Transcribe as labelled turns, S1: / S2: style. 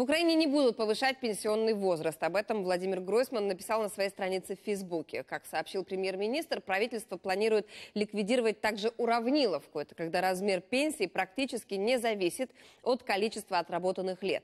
S1: В Украине не будут повышать пенсионный возраст. Об этом Владимир Гройсман написал на своей странице в Фейсбуке. Как сообщил премьер-министр, правительство планирует ликвидировать также уравниловку. Это когда размер пенсии практически не зависит от количества отработанных лет.